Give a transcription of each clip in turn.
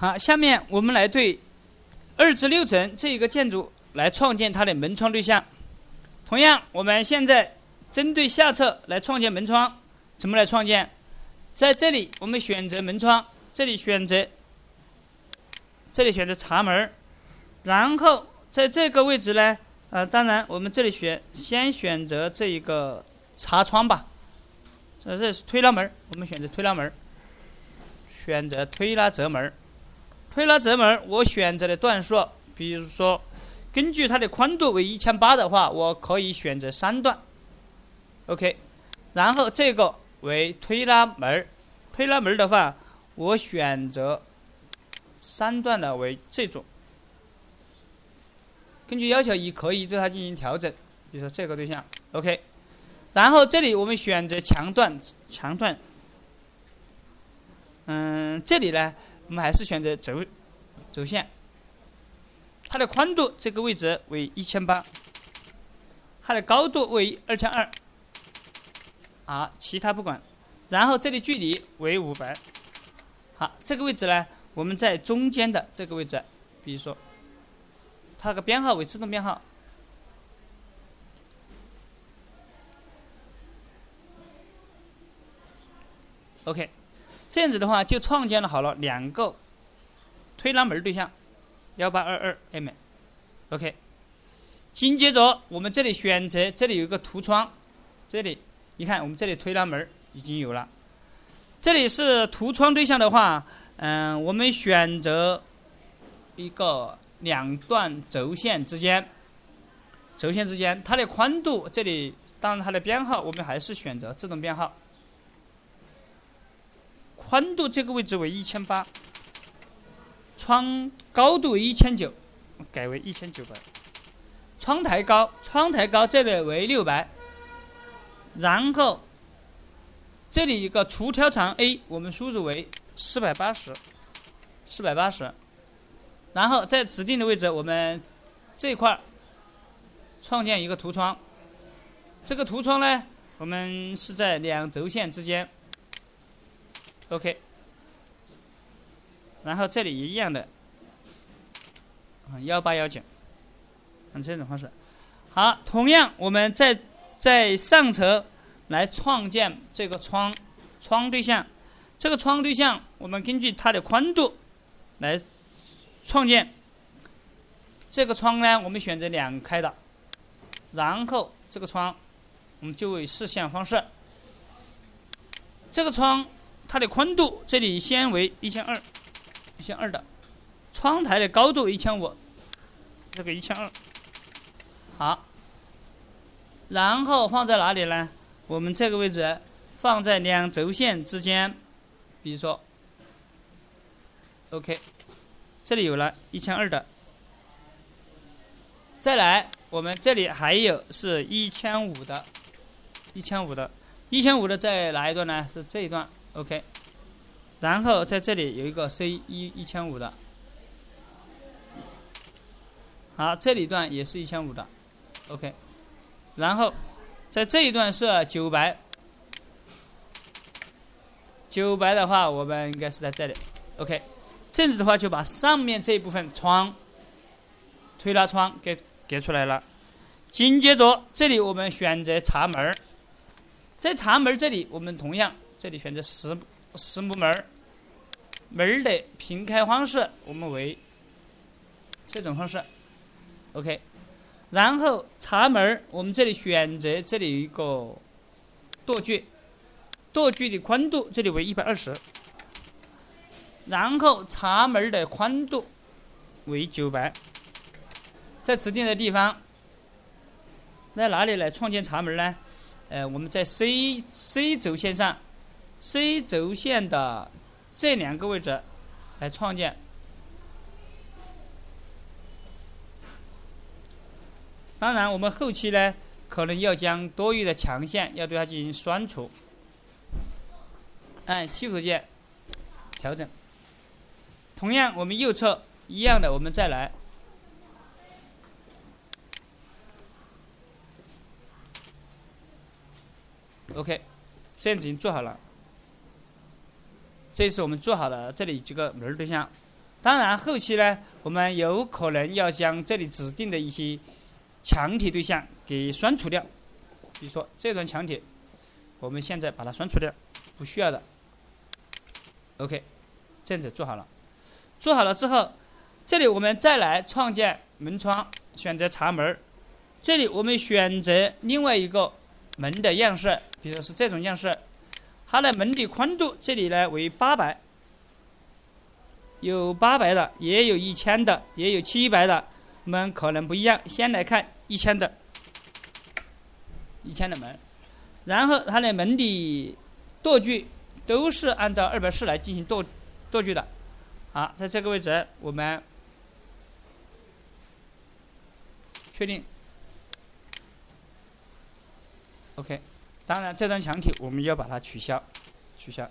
好，下面我们来对二至六层这一个建筑来创建它的门窗对象。同样，我们现在针对下侧来创建门窗，怎么来创建？在这里，我们选择门窗，这里选择，这里选择茶门儿，然后在这个位置呢，呃，当然我们这里选先选择这一个茶窗吧，这这是推拉门儿，我们选择推拉门儿，选择推拉折门儿，推拉折门儿，我选择的段数，比如说。根据它的宽度为一千八的话，我可以选择三段，OK。然后这个为推拉门儿，推拉门儿的话，我选择三段的为这种。根据要求，也可以对它进行调整，比如说这个对象，OK。然后这里我们选择强段，强段。嗯，这里呢，我们还是选择轴轴线。它的宽度这个位置为一千八，它的高度为二千二，好，其他不管。然后这里距离为五百，好，这个位置呢，我们在中间的这个位置，比如说，它个编号为自动编号，OK，这样子的话就创建了好了两个推拉门对象。幺八二二 M，OK。紧接着，我们这里选择，这里有一个图窗，这里你看，我们这里推拉门已经有了。这里是图窗对象的话，嗯，我们选择一个两段轴线之间，轴线之间它的宽度，这里当然它的编号我们还是选择自动编号，宽度这个位置为一千八。窗高度一千九，改为一千九百。窗台高，窗台高这里为六百。然后这里一个出挑长 A，我们输入为四百八十，四百八十。然后在指定的位置，我们这块创建一个图窗。这个图窗呢，我们是在两轴线之间。OK。然后这里一样的，啊幺八幺九，按这种方式。好，同样我们在在上层来创建这个窗窗对象，这个窗对象我们根据它的宽度来创建。这个窗呢，我们选择两开的，然后这个窗我们就为视线方式。这个窗它的宽度这里先为一千二。一千二的窗台的高度一千五，这个一千二，好，然后放在哪里呢？我们这个位置放在两轴线之间，比如说，OK，这里有了一千二的，再来，我们这里还有是一千五的，一千五的，一千五的在哪一段呢？是这一段，OK。然后在这里有一个 C 一一千五的，好，这里一段也是一千五的，OK。然后在这一段是九百，九百的话我们应该是在这里，OK。这样子的话就把上面这一部分窗推拉窗给给出来了。紧接着这里我们选择茶门，在茶门这里我们同样这里选择实。实木门儿，门儿的平开方式我们为这种方式，OK。然后茶门儿，我们这里选择这里有一个舵距，舵距的宽度这里为一百二十。然后茶门儿的宽度为九百，在指定的地方，在哪里来创建茶门呢？呃，我们在 C C 轴线上。C 轴线的这两个位置来创建，当然我们后期呢可能要将多余的墙线要对它进行删除，按 Shift 键调整。同样，我们右侧一样的，我们再来，OK，这样子已经做好了。这是我们做好的这里几个门对象，当然后期呢，我们有可能要将这里指定的一些墙体对象给删除掉，比如说这段墙体，我们现在把它删除掉，不需要的。OK，这样子做好了，做好了之后，这里我们再来创建门窗，选择插门这里我们选择另外一个门的样式，比如是这种样式，它的门的宽度这里呢为八百，有八百的，也有一千的，也有七百的，我们可能不一样。先来看一千的，一千的门，然后它的门的舵距。都是按照二百四来进行舵舵距的，好，在这个位置我们确定，OK。当然，这段墙体我们要把它取消，取消。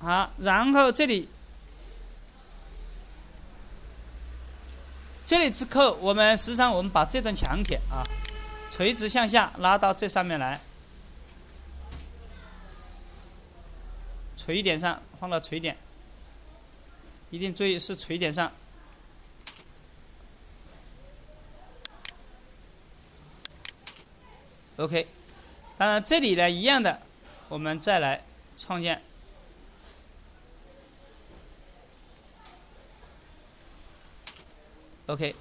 好，然后这里这里之后，我们实际上我们把这段墙体啊垂直向下拉到这上面来。垂点上放到垂点，一定注意是垂点上。OK，当然这里呢一样的，我们再来创建。OK，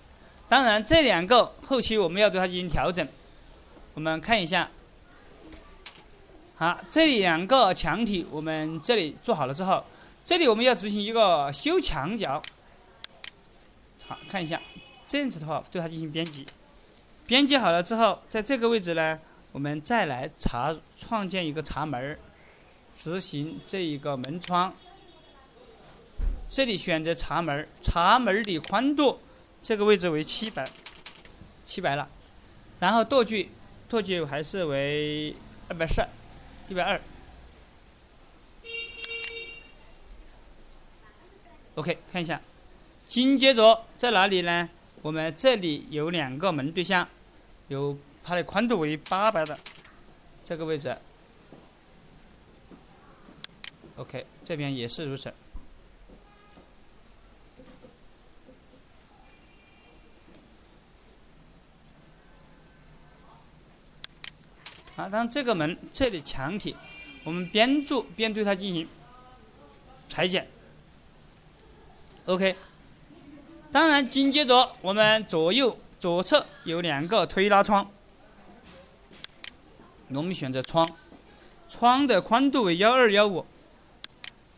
当然这两个后期我们要对它进行调整，我们看一下。好，这两个墙体我们这里做好了之后，这里我们要执行一个修墙角。好，看一下，这样子的话对它进行编辑。编辑好了之后，在这个位置呢，我们再来查创建一个插门执行这一个门窗。这里选择插门插门的宽度这个位置为七百，七百了。然后舵距，舵距还是为二百四。一百二，OK，看一下。紧接着在哪里呢？我们这里有两个门对象，有它的宽度为八百的这个位置。OK，这边也是如此。啊，当这个门这里墙体，我们边做边对它进行裁剪。OK，当然紧接着我们左右左侧有两个推拉窗，我们选择窗，窗的宽度为幺二幺五，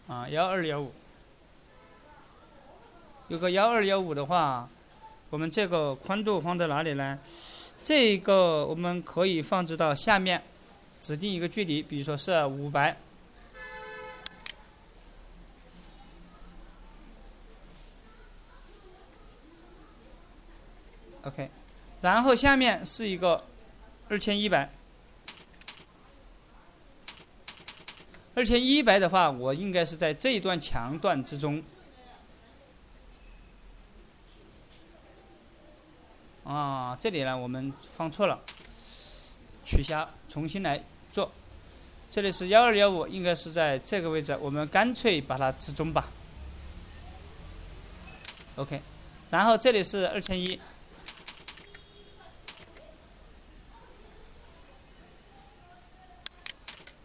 啊幺二幺五，有个幺二幺五的话，我们这个宽度放在哪里呢？这个我们可以放置到下面，指定一个距离，比如说是五百。OK，然后下面是一个二千一百。二千一百的话，我应该是在这一段墙段之中。啊，这里呢我们放错了，取消，重新来做。这里是幺二幺五，应该是在这个位置，我们干脆把它置中吧。OK，然后这里是二千一。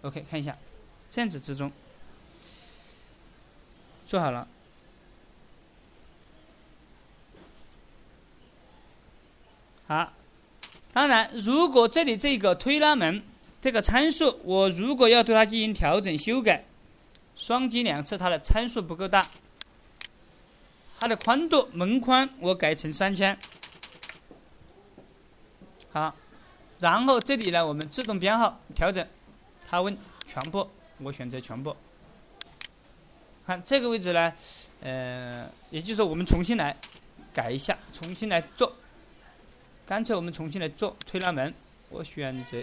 OK，看一下，这样子之中，做好了。好，当然，如果这里这个推拉门这个参数，我如果要对它进行调整修改，双击两次，它的参数不够大，它的宽度门宽我改成三千，好，然后这里呢，我们自动编号调整，他问全部，我选择全部，看这个位置呢，呃，也就是我们重新来改一下，重新来做。干脆我们重新来做推拉门，我选择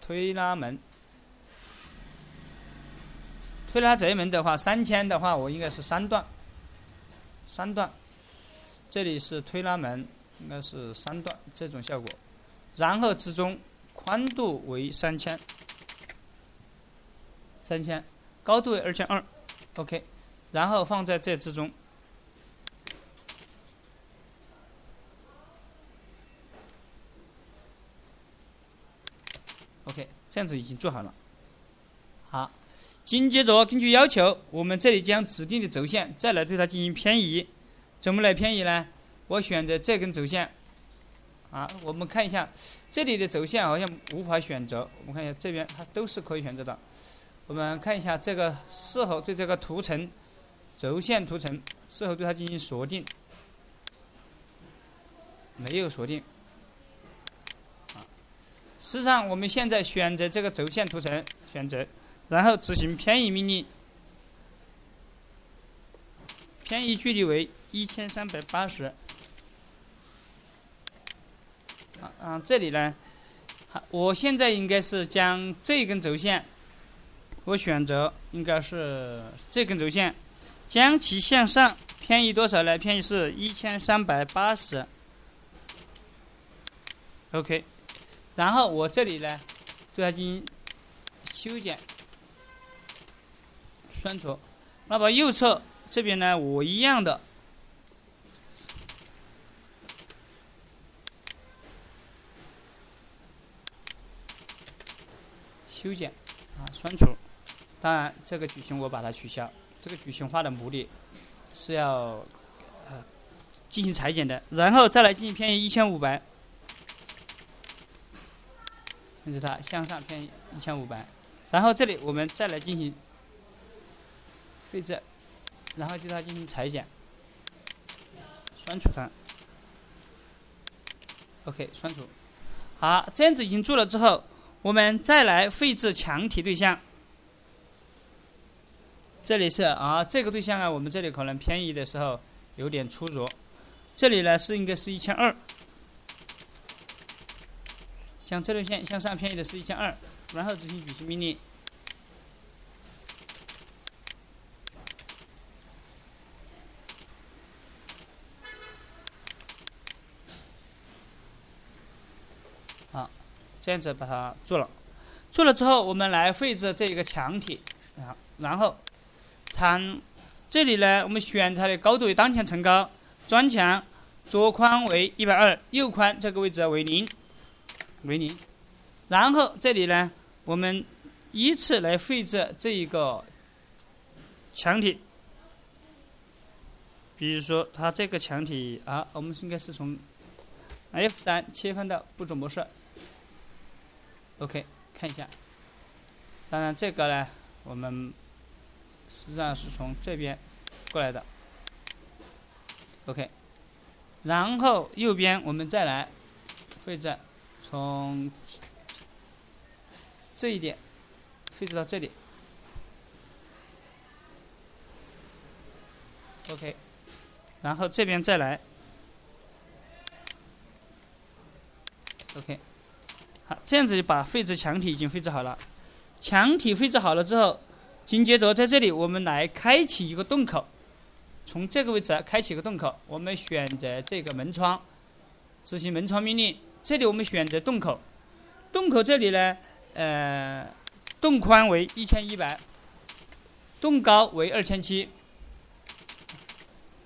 推拉门。推拉这一门的话，三千的话，我应该是三段，三段。这里是推拉门，应该是三段这种效果。然后之中宽度为三千，三千，高度为二千二，OK。然后放在这之中。OK，这样子已经做好了。好，紧接着根据要求，我们这里将指定的轴线再来对它进行偏移。怎么来偏移呢？我选择这根轴线。啊，我们看一下这里的轴线好像无法选择。我们看一下这边，它都是可以选择的。我们看一下这个是否对这个图层轴线图层是否对它进行锁定？没有锁定。实际上我们现在选择这个轴线图层，选择，然后执行偏移命令，偏移距离为一千三百八十。啊，这里呢，我现在应该是将这根轴线，我选择应该是这根轴线，将其向上偏移多少呢？偏移是一千三百八十。OK，然后我这里呢，对它进行修剪、删除。那么右侧这边呢，我一样的。修剪，啊，删除。当然，这个矩形我把它取消。这个矩形画的目的是要呃进行裁剪的，然后再来进行偏移一千五百，控制它向上偏移一千五百。然后这里我们再来进行废置，然后对它进行裁剪，删除它。OK，删除。好，这样子已经做了之后。我们再来绘制墙体对象，这里是啊，这个对象啊，我们这里可能偏移的时候有点出入，这里呢是应该是一千二，将这条线向上偏移的是一千二，然后执行矩形命令。这样子把它做了，做了之后，我们来绘制这一个墙体啊。然后，它这里呢，我们选它的高度为当前层高，砖墙左宽为一百二，右宽这个位置为零，为零。然后这里呢，我们依次来绘制这一个墙体。比如说，它这个墙体啊，我们应该是从 F 三切换到步骤模式。OK，看一下。当然，这个呢，我们实际上是从这边过来的。OK，然后右边我们再来绘制，从这一点绘制到这里。OK，然后这边再来。OK。好，这样子就把绘制墙体已经绘制好了。墙体绘制好了之后，紧接着在这里我们来开启一个洞口，从这个位置开启一个洞口，我们选择这个门窗，执行门窗命令。这里我们选择洞口，洞口这里呢，呃，洞宽为一千一百，洞高为二千七，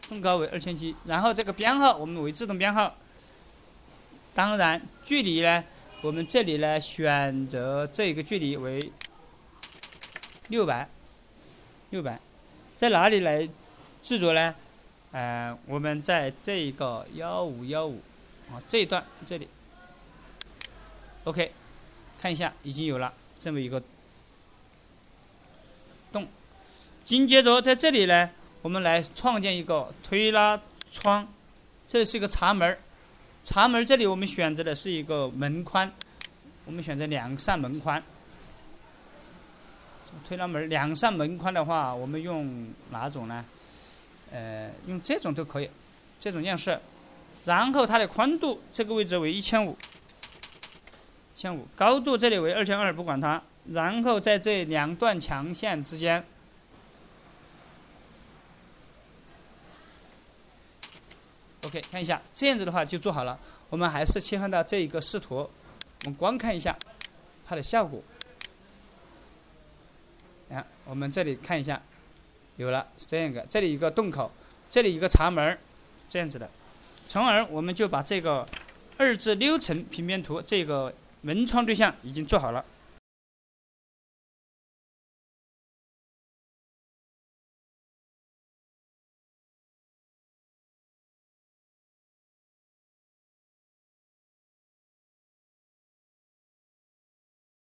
洞高为二千七。然后这个编号我们为自动编号，当然距离呢。我们这里呢，选择这个距离为六百，六百，在哪里来制作呢？呃，我们在这一个幺五幺五啊这一段这里，OK，看一下已经有了这么一个洞。紧接着在这里呢，我们来创建一个推拉窗，这是一个茶门儿。茶门这里我们选择的是一个门宽，我们选择两扇门宽。推拉门两扇门宽的话，我们用哪种呢？呃，用这种都可以，这种样式。然后它的宽度这个位置为一千五，千五，高度这里为二千二，不管它。然后在这两段墙线之间。OK，看一下，这样子的话就做好了。我们还是切换到这一个视图，我们观看一下它的效果。啊，我们这里看一下，有了，是这样一个，这里一个洞口，这里一个茶门，这样子的。从而我们就把这个二至六层平面图这个门窗对象已经做好了。